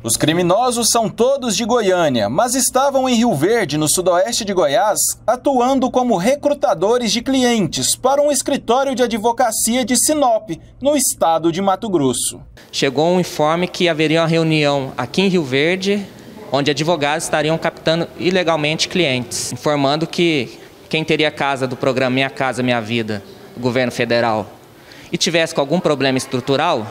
Os criminosos são todos de Goiânia, mas estavam em Rio Verde, no sudoeste de Goiás, atuando como recrutadores de clientes para um escritório de advocacia de Sinop, no estado de Mato Grosso. Chegou um informe que haveria uma reunião aqui em Rio Verde, onde advogados estariam captando ilegalmente clientes, informando que quem teria casa do programa Minha Casa Minha Vida, governo federal, e tivesse com algum problema estrutural,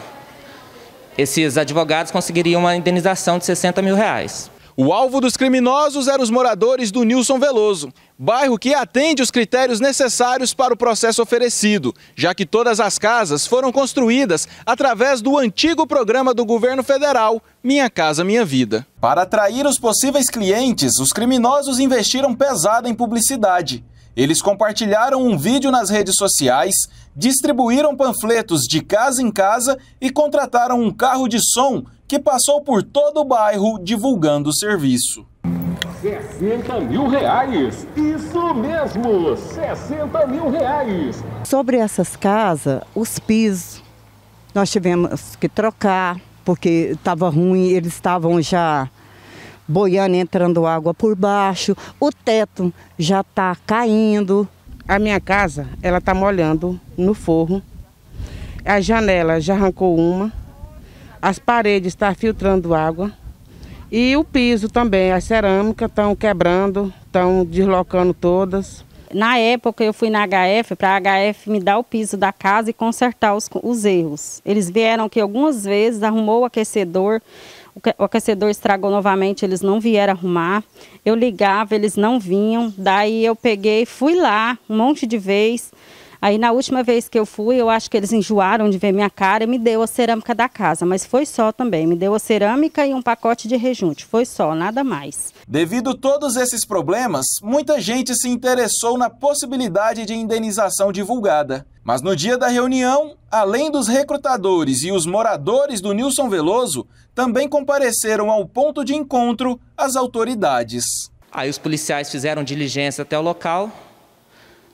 esses advogados conseguiriam uma indenização de 60 mil reais. O alvo dos criminosos eram os moradores do Nilson Veloso, bairro que atende os critérios necessários para o processo oferecido, já que todas as casas foram construídas através do antigo programa do governo federal Minha Casa Minha Vida. Para atrair os possíveis clientes, os criminosos investiram pesado em publicidade. Eles compartilharam um vídeo nas redes sociais, distribuíram panfletos de casa em casa e contrataram um carro de som que passou por todo o bairro divulgando o serviço. 60 mil reais! Isso mesmo! 60 mil reais! Sobre essas casas, os pisos, nós tivemos que trocar, porque estava ruim, eles estavam já boiando, entrando água por baixo, o teto já está caindo. A minha casa, ela está molhando no forro. A janela já arrancou uma. As paredes estão tá filtrando água. E o piso também, as cerâmicas estão quebrando, estão deslocando todas. Na época eu fui na HF para a HF me dar o piso da casa e consertar os, os erros. Eles vieram aqui algumas vezes, arrumou o aquecedor, o aquecedor estragou novamente, eles não vieram arrumar. Eu ligava, eles não vinham. Daí eu peguei, fui lá um monte de vez. Aí na última vez que eu fui, eu acho que eles enjoaram de ver minha cara e me deu a cerâmica da casa, mas foi só também. Me deu a cerâmica e um pacote de rejunte, foi só, nada mais. Devido a todos esses problemas, muita gente se interessou na possibilidade de indenização divulgada. Mas no dia da reunião, além dos recrutadores e os moradores do Nilson Veloso, também compareceram ao ponto de encontro as autoridades. Aí os policiais fizeram diligência até o local,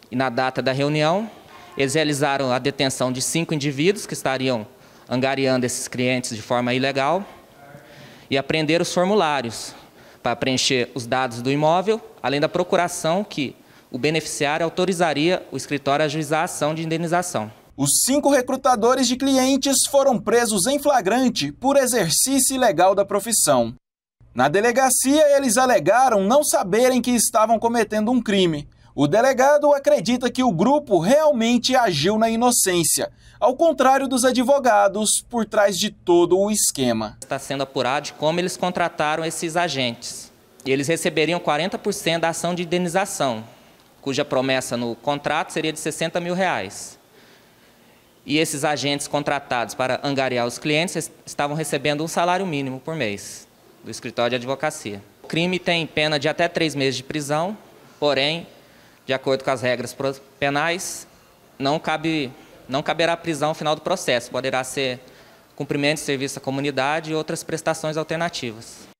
e na data da reunião, eles realizaram a detenção de cinco indivíduos que estariam angariando esses clientes de forma ilegal e apreenderam os formulários para preencher os dados do imóvel, além da procuração que o beneficiário autorizaria o escritório a ajuizar a ação de indenização. Os cinco recrutadores de clientes foram presos em flagrante por exercício ilegal da profissão. Na delegacia, eles alegaram não saberem que estavam cometendo um crime, o delegado acredita que o grupo realmente agiu na inocência, ao contrário dos advogados por trás de todo o esquema. Está sendo apurado de como eles contrataram esses agentes. E eles receberiam 40% da ação de indenização, cuja promessa no contrato seria de 60 mil reais. E esses agentes contratados para angariar os clientes estavam recebendo um salário mínimo por mês do escritório de advocacia. O crime tem pena de até três meses de prisão, porém de acordo com as regras penais, não, cabe, não caberá prisão ao final do processo, poderá ser cumprimento de serviço à comunidade e outras prestações alternativas.